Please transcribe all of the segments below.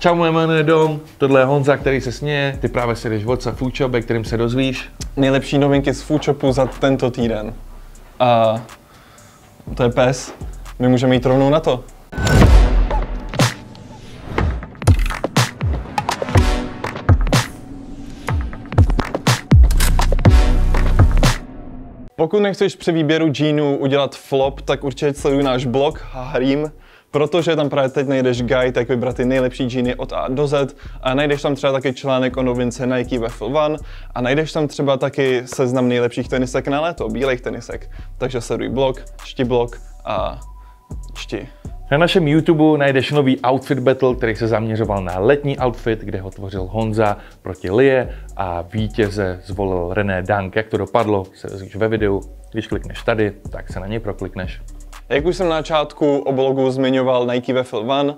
Čau, moje jméno je Dom, tohle je Honza, který se směje, ty právě si jdeš WhatsApp Foodshop, kterým se dozvíš. Nejlepší novinky z Foodshopu za tento týden. A to je pes. My můžeme jít rovnou na to. Pokud nechceš při výběru džínů udělat flop, tak určitě sleduj náš blog Harim, protože tam právě teď najdeš guide, jak vybrat ty nejlepší džíny od A do Z a najdeš tam třeba taky článek o novince Nike Waffle One a najdeš tam třeba taky seznam nejlepších tenisek na léto, bílých tenisek. Takže sleduj blog, čti blog a čti. Na našem YouTube najdeš nový outfit battle, který se zaměřoval na letní outfit, kde ho tvořil Honza proti Lie a vítěze zvolil René Dank. Jak to dopadlo, se dozvíš ve videu. Když klikneš tady, tak se na něj proklikneš. Jak už jsem na začátku o blogu zmiňoval Nike Waffle One,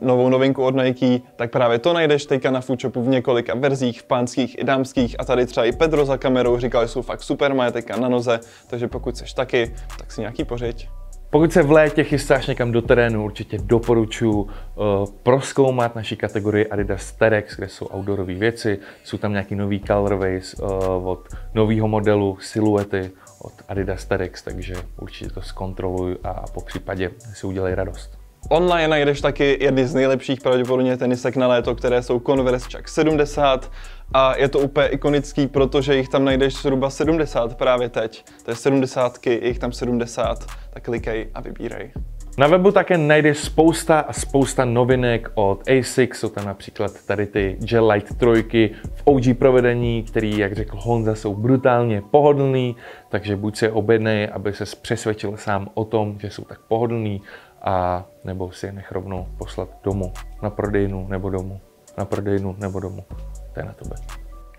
novou novinku od Nike, tak právě to najdeš teďka na Foodshopu v několika verzích, v pánských i dámských a tady třeba i Pedro za kamerou říkal, že jsou fakt super, má teďka na noze, takže pokud seš taky, tak si nějaký pořiď. Pokud se v létě chystáš někam do terénu, určitě doporučuji uh, proskoumat naší kategorii Adidas Terex, kde jsou outdoorové věci. Jsou tam nějaký nový colorways uh, od nového modelu, siluety od Adidas Terex, takže určitě to zkontroluj a po případě si udělej radost. Online najdeš taky jedny z nejlepších pravděpodobně tenisek na léto, které jsou Converse Chuck 70 a je to úplně ikonický, protože jich tam najdeš zhruba 70 právě teď. To je 70, je jich tam 70, tak klikej a vybírej. Na webu také najdeš spousta a spousta novinek od ASICS, jsou tam například tady ty Gel Light 3 v OG provedení, který, jak řekl Honza, jsou brutálně pohodlný, takže buď si je objednej, aby se přesvědčil sám o tom, že jsou tak pohodlný, a nebo si je nech rovnou poslat domů, na prodejnu nebo domů, na prodejnu nebo domů. To je na tebe.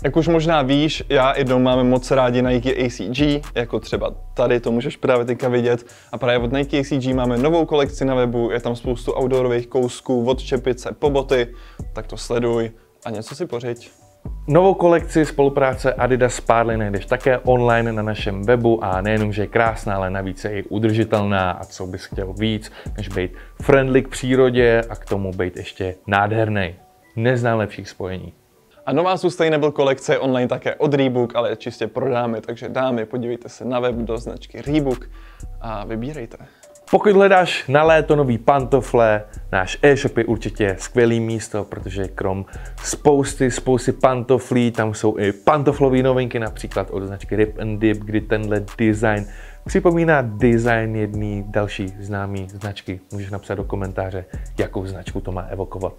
Jak už možná víš, já i doma máme moc rádi Nike ACG, jako třeba tady, to můžeš právě teďka vidět. A právě od Nike ACG máme novou kolekci na webu, je tam spoustu outdoorových kousků, od čepice po boty, tak to sleduj a něco si pořiď. Novou kolekci spolupráce Adidas Sparly najdeš také online na našem webu a nejenom, že je krásná, ale navíc je i udržitelná a co bys chtěl víc, než být friendly k přírodě a k tomu být ještě nádherný. Neznám lepších spojení. A nová Sustainable kolekce je online také od Reebok, ale čistě pro dámy, takže dámy, podívejte se na web do značky Reebok a vybírejte. Pokud hledáš na léto nový pantofle, náš e-shop je určitě skvělý místo, protože krom spousty, spousty pantoflí, tam jsou i pantoflové novinky, například od značky Rip and Dip, kdy tenhle design připomíná design jedné další známé značky. Můžeš napsat do komentáře, jakou značku to má evokovat.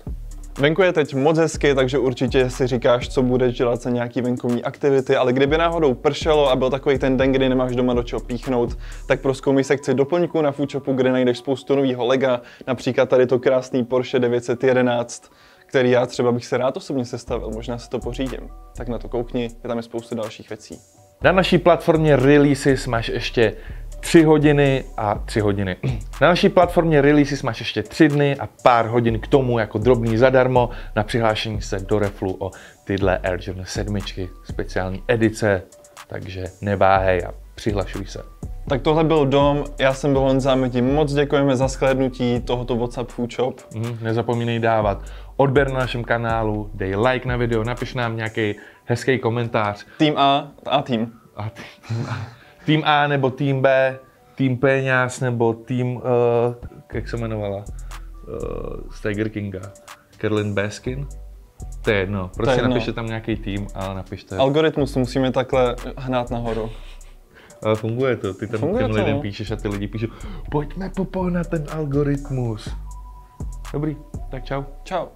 Venku je teď moc hezky, takže určitě si říkáš, co budeš dělat za nějaký venkovní aktivity, ale kdyby náhodou pršelo a byl takový ten den, kdy nemáš doma do čeho píchnout, tak proskoumej sekci doplňků na Foodshopu, kde najdeš spoustu nového lega, například tady to krásný Porsche 911, který já třeba bych se rád osobně sestavil, možná si to pořídím. Tak na to koukni, je tam je spoustu dalších věcí. Na naší platformě Releases máš ještě 3 hodiny a 3 hodiny. Na naší platformě Releases máš ještě 3 dny a pár hodin k tomu jako drobný zadarmo na přihlášení se do Reflu o tyhle Air Jordan 7, speciální edice, takže neváhej a přihlašuj se. Tak tohle byl Dom, já jsem byl Honza, my ti moc děkujeme za shlédnutí tohoto WhatsApp Food Shop. Mm, nezapomínej dávat odběr na našem kanálu, dej like na video, napiš nám nějaký hezký komentář. Tým A a tým. A tým A. Tým A nebo tým B, tým Peňáz nebo tým, uh, jak se jmenovala, uh, z Tiger Kinga, Carolyn Baskin. To je jedno, prostě jedno. napište tam nějaký tým a napište. Algoritmus musíme takhle hnát nahoru. Ale funguje to, ty tam Funguje těm to, lidem no. píšeš a ty lidi píšou, pojďme popohnat ten algoritmus. Dobrý, tak čau. Čau.